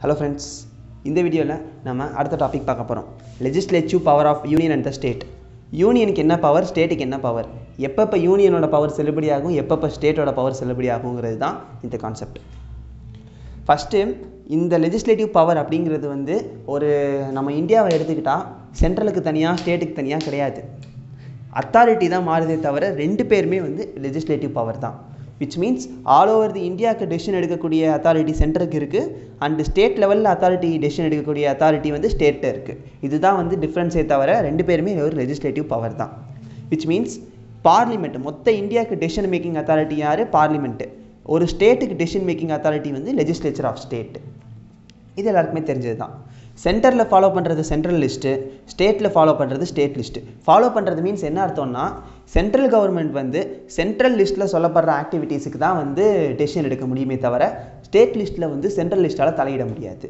Hello friends இந்த வீடியோவில் நம்ம அடுத்த டாபிக் பார்க்க போகிறோம் legislative power of union and the state யூனியனுக்கு என்ன பவர் ஸ்டேட்டுக்கு என்ன பவர் எப்பப்போ யூனியனோட பவர் செல்லுபடியாகும் எப்பப்போ ஸ்டேட்டோட பவர் செல்லுபடியாகுங்கிறது தான் இந்த கான்செப்ட் ஃபஸ்ட்டு இந்த லெஜிஸ்லேட்டிவ் பவர் அப்படிங்கிறது வந்து ஒரு நம்ம இந்தியாவை எடுத்துக்கிட்டால் சென்ட்ரலுக்கு தனியாக ஸ்டேட்டுக்கு தனியாக கிடையாது. அத்தாரிட்டி தான் மாறுதே தவிர ரெண்டு பேருமே வந்து லெஜிஸ்லேட்டிவ் பவர் தான். Which means all over the இந்தியாவுக்கு டெசிஷன் எடுக்கக்கூடிய அத்தாரிட்டி சென்டருக்கு இருக்குது அண்டு ஸ்டேட் லெவலில் அத்தாரிட்டி டெசிஷன் எடுக்கக்கூடிய அத்தாரிட்டி வந்து ஸ்டேட்டில் இருக்குது இதுதான் வந்து டிஃப்ரென்ஸே தவிர ரெண்டு பேருமே ஒரு லெஜிஸ்லேட்டிவ் பவர் தான். விச் மீன்ஸ் பார்லிமெண்ட் மொத்த இந்தியாவுக்கு டெசிஷன் மேக்கிங் அத்தாரிட்டி யார்? பார்லிமெண்ட்டு ஒரு ஸ்டேட்டுக்கு டெசிஷன் மேக்கிங் அத்தாரிட்டி வந்து லெஜிஸ்லேச்சர் ஆஃப் ஸ்டேட் இது எல்லாருக்குமே தெரிஞ்சது தான் சென்டரில் ஃபாலோ பண்ணுறது சென்ட்ரல் லிஸ்ட்டு ஸ்டேட்டில் ஃபாலோ பண்ணுறது ஸ்டேட் லிஸ்ட்டு ஃபாலோ பண்ணுறது மீன்ஸ் என்ன அர்த்தம்னா சென்ட்ரல் கவர்மெண்ட் வந்து சென்ட்ரல் லிஸ்ட்டில் சொல்லப்படுற ஆக்டிவிட்டீஸுக்கு தான் வந்து டெசிஷன் எடுக்க முடியுமே தவிர ஸ்டேட் லிஸ்ட்டில் வந்து சென்ட்ரல் லிஸ்ட்டால் தலையிட முடியாது.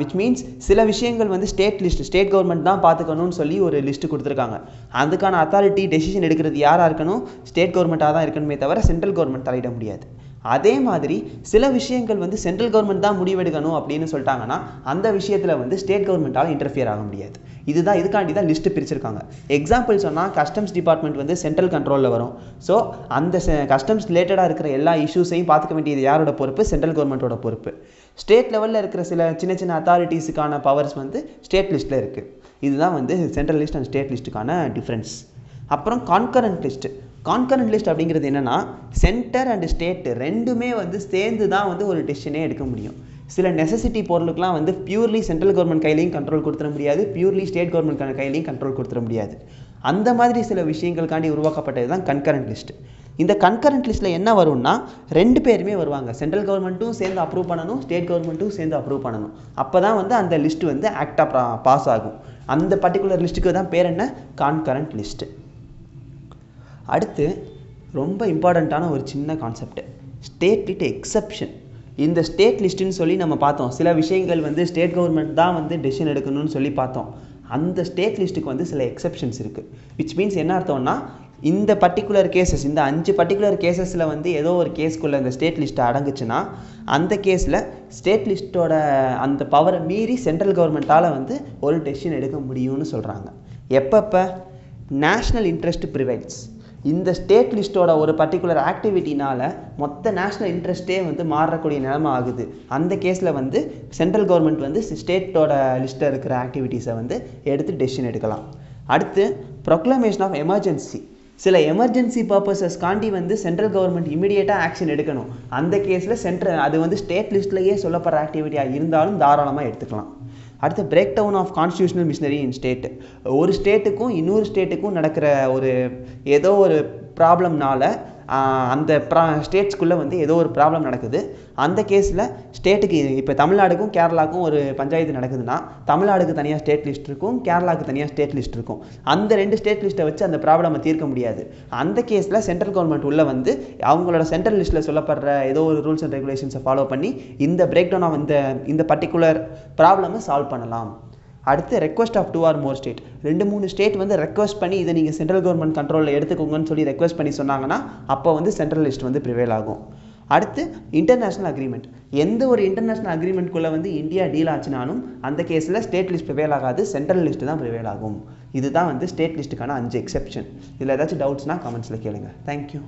விச் மீன்ஸ் சில விஷயங்கள் வந்து ஸ்டேட் லிஸ்ட் ஸ்டேட் கவர்மெண்ட் தான் பார்த்துக்கணும்னு சொல்லி ஒரு லிஸ்ட்டு கொடுத்துருக்காங்க. அதுக்கான அத்தாரிட்டி டெசிஷன் எடுக்கிறது யாராக இருக்கணும்? ஸ்டேட் கவர்மெண்ட்டாக தான் இருக்கணுமே தவிர சென்ட்ரல் கவர்மெண்ட் தலையிட முடியாது. அதே மாதிரி சில விஷயங்கள் வந்து சென்ட்ரல் கவர்மெண்ட் தான் முடிவெடுக்கணும் அப்படின்னு சொல்லிட்டாங்கன்னா அந்த விஷயத்தில் வந்து ஸ்டேட் கவர்மெண்ட்டால் இன்டர்ஃபியர் ஆக முடியாது. இதுதான் இதுக்காண்டி தான் லிஸ்ட்டு பிரிச்சிருக்காங்க. எக்ஸாம்பிள் சொன்னால் கஸ்டம்ஸ் டிபார்ட்மெண்ட் வந்து சென்ட்ரல் கண்ட்ரோலில் வரும். ஸோ அந்த கஸ்டம்ஸ் ரிலேட்டடாக இருக்கிற எல்லா இஷ்யூஸையும் பார்த்துக்க வேண்டியது யாரோட பொறுப்பு? சென்ட்ரல் கவர்மெண்ட்டோட பொறுப்பு. ஸ்டேட் லெவலில் இருக்கிற சில சின்ன சின்ன அத்தாரிட்டிஸுக்கான பவர்ஸ் வந்து ஸ்டேட் லிஸ்ட்டில் இருக்குது இதுதான் வந்து சென்ட்ரல் லிஸ்ட் அண்ட் ஸ்டேட் லிஸ்ட்டுக்கான டிஃப்ரென்ஸ் அப்புறம் கான்கரண்ட் லிஸ்ட்டு கான்கரண்ட் லிஸ்ட் அப்படிங்கிறது என்னென்னா சென்டர் அண்ட் ஸ்டேட் ரெண்டுமே வந்து சேர்ந்து தான் வந்து ஒரு டிசிஷனே எடுக்க முடியும். சில நெசசிட்டி பொருளுக்கெலாம் வந்து பியூர்லி சென்ட்ரல் கவர்மெண்ட் கையிலையும் கண்ட்ரோல் கொடுத்துட முடியாது. பியூர்லி ஸ்டேட் கவர்மெண்ட் கையிலையும் கண்ட்ரோல் கொடுத்துட முடியாது. அந்த மாதிரி சில விஷயங்களுக்காண்டி உருவாக்கப்பட்டது தான் கன்கரண்ட் லிஸ்ட் இந்த கன்கரண்ட் லிஸ்ட்டில் என்ன வரும்னா ரெண்டு பேருமே வருவாங்க. சென்ட்ரல் கவர்மெண்ட்டும் சேர்ந்து அப்ரூவ் பண்ணணும் ஸ்டேட் கவர்மெண்ட்டும் சேர்ந்து அப்ரூவ் பண்ணணும். அப்போ தான் வந்து அந்த லிஸ்ட் வந்து ஆக்டாக பாஸ் ஆகும். அந்த பர்டிகுலர் லிஸ்ட்டுக்கு தான் பேர் என்ன? கான்கரண்ட் லிஸ்ட்டு அடுத்து ரொம்ப இம்பார்ட்டண்ட்டான ஒரு சின்ன கான்செப்ட் ஸ்டேட் லிட் எக்ஸப்ஷன் இந்த ஸ்டேட் லிஸ்ட்டுன்னு சொல்லி நம்ம பார்த்தோம். சில விஷயங்கள் வந்து ஸ்டேட் கவர்மெண்ட் தான் வந்து டெசிஷன் எடுக்கணும்னு சொல்லி பார்த்தோம். அந்த ஸ்டேட் லிஸ்ட்டுக்கு வந்து சில எக்ஸப்ஷன்ஸ் இருக்குது விச் மீன்ஸ் என்ன அர்த்தம்னா இந்த பர்டிகுலர் கேசஸ் இந்த அஞ்சு பர்டிகுலர் கேசஸில் வந்து ஏதோ ஒரு கேஸ்க்குள்ளே இந்த ஸ்டேட் லிஸ்ட்டு அடங்குச்சுன்னா அந்த கேஸில் ஸ்டேட் லிஸ்ட்டோட அந்த பவரை மீறி சென்ட்ரல் கவர்மெண்ட்டால் வந்து ஒரு டெசிஷன் எடுக்க முடியும்னு சொல்கிறாங்க எப்பப்போ? நேஷ்னல் இன்ட்ரெஸ்ட் ப்ரிவைல்ஸ் இந்த ஸ்டேட் லிஸ்ட்டோட ஒரு பர்டிகுலர் ஆக்டிவிட்டினால் மொத்த நேஷ்னல் இன்ட்ரெஸ்ட்டே வந்து மாறக்கூடிய நிலைமை ஆகுது. அந்த கேஸில் வந்து சென்ட்ரல் கவர்மெண்ட் வந்து ஸ்டேட்டோட லிஸ்ட்டில் இருக்கிற ஆக்டிவிட்டீஸை வந்து எடுத்து டெசிஷன் எடுக்கலாம். அடுத்து ப்ரொக்ளமேஷன் ஆஃப் எமர்ஜென்சி சில எமர்ஜென்சி பர்பஸஸ்காண்டி வந்து சென்ட்ரல் கவர்மெண்ட் இமீடியட்டாக ஆக்ஷன் எடுக்கணும். அந்த கேஸில் சென்ட்ரல் அது வந்து ஸ்டேட் லிஸ்ட்லேயே சொல்லப்படுற ஆக்டிவிட்டியாக இருந்தாலும் தாராளமாக எடுத்துக்கலாம். அடுத்து break down of constitutional machinery in state ஒரு ஸ்டேட்டுக்கும் இன்னொரு ஸ்டேட்டுக்கும் நடக்கிற ஒரு ஏதோ ஒரு ப்ராப்ளம்னால அந்த ப்ரா ஸ்டேட்ஸ்குள்ளே வந்து ஏதோ ஒரு ப்ராப்ளம் நடக்குது. அந்த கேஸில் ஸ்டேட்டுக்கு இப்போ தமிழ்நாடுக்கும் கேரளாவுக்கும் ஒரு பஞ்சாயத்து நடக்குதுன்னா தமிழ்நாடுக்கு தனியாக ஸ்டேட் லிஸ்ட் இருக்கும் கேரளாவுக்கு தனியாக ஸ்டேட் லிஸ்ட் இருக்கும். அந்த ரெண்டு ஸ்டேட் லிஸ்ட்டை வச்சு அந்த ப்ராப்ளமை தீர்க்க முடியாது. அந்த கேஸில் சென்ட்ரல் கவர்மெண்ட் உள்ளே வந்து அவங்களோட சென்ட்ரல் லிஸ்ட்டில் சொல்லப்படுற ஏதோ ஒரு ரூல்ஸ் அண்ட் ரெகுலேஷன்ஸை ஃபாலோ பண்ணி இந்த பிரேக் டவுன் ஆஃப் இந்த இந்த பர்டிகுலர் ப்ராப்ளமை சால்வ் பண்ணலாம். அடுத்து request of two or more state ரெண்டு மூணு ஸ்டேட் வந்து ரெக்வஸ்ட் பண்ணி இதை நீங்கள் சென்ட்ரல் கவர்மெண்ட் கண்ட்ரோலில் எடுத்துக்கோங்கன்னு சொல்லி ரெக்வஸ்ட் பண்ணி சொன்னாங்கன்னா அப்போ வந்து சென்ட்ரல் லிஸ்ட் வந்து ப்ரிவேல் ஆகும். அடுத்து இன்டர்நேஷ்னல் அக்ரிமெண்ட் எந்த ஒரு இன்டர்நேஷ்னல் அக்ரிமெண்ட்குள்ளே வந்து இந்தியா டீல் ஆச்சுனாலும் அந்த கேஸில் ஸ்டேட் லிஸ்ட் ப்ரிவேல் ஆகாது சென்ட்ரல் லிஸ்ட்டு தான் ப்ரிவேல் ஆகும். இதுதான் வந்து ஸ்டேட் லிஸ்ட்டுக்கான அஞ்சு எக்ஸெப்ஷன் இதில் ஏதாச்சும் டவுட்ஸ்னால் கமெண்ட்ஸில் கேளுங்க. தேங்க்யூ